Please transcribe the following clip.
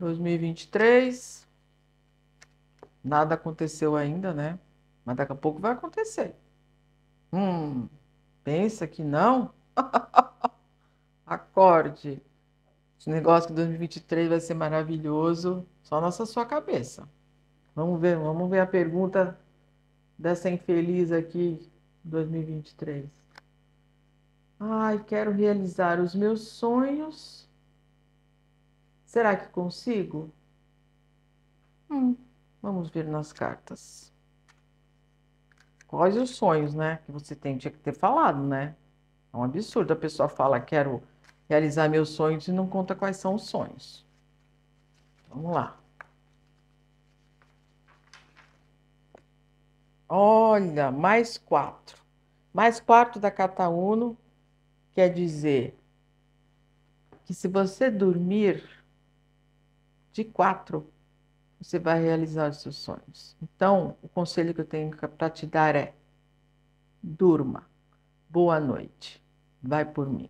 2023. Nada aconteceu ainda, né? Mas daqui a pouco vai acontecer. Hum, pensa que não? Acorde. Esse negócio que 2023 vai ser maravilhoso, só nessa sua cabeça. Vamos ver, vamos ver a pergunta dessa infeliz aqui, 2023. Ai, quero realizar os meus sonhos. Será que consigo? Hum, vamos ver nas cartas. Quais os sonhos, né? Que você tem, tinha que ter falado, né? É um absurdo. A pessoa fala, quero realizar meus sonhos e não conta quais são os sonhos. Vamos lá. Olha, mais quatro. Mais quatro da Cata Uno quer dizer que se você dormir de quatro, você vai realizar os seus sonhos. Então, o conselho que eu tenho para te dar é: durma. Boa noite. Vai por mim.